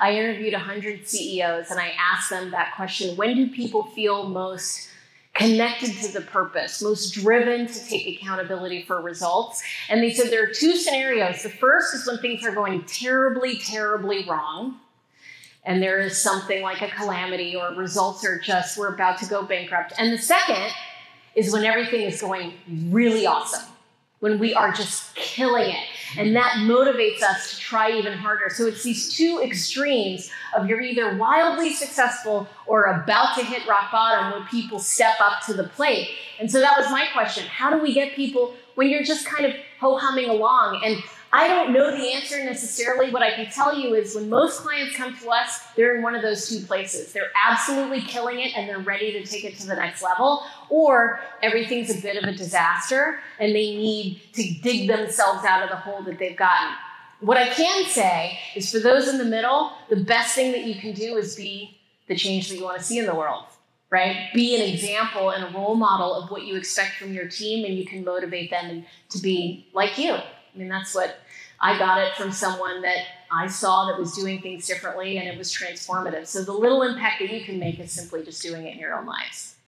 I interviewed 100 CEOs and I asked them that question when do people feel most connected to the purpose, most driven to take accountability for results? And they said there are two scenarios. The first is when things are going terribly, terribly wrong. And there is something like a calamity or results are just, we're about to go bankrupt. And the second is when everything is going really awesome when we are just killing it. And that motivates us to try even harder. So it's these two extremes of you're either wildly successful or about to hit rock bottom when people step up to the plate. And so that was my question. How do we get people when you're just kind of ho humming along? And I don't know the answer necessarily. What I can tell you is when most clients come to us, they're in one of those two places. They're absolutely killing it and they're ready to take it to the next level, or everything's a bit of a disaster and they need to dig themselves out of the hole that they've gotten. What I can say is for those in the middle, the best thing that you can do is be the change that you want to see in the world right? Be an example and a role model of what you expect from your team, and you can motivate them to be like you. I mean, that's what I got it from someone that I saw that was doing things differently and it was transformative. So the little impact that you can make is simply just doing it in your own lives.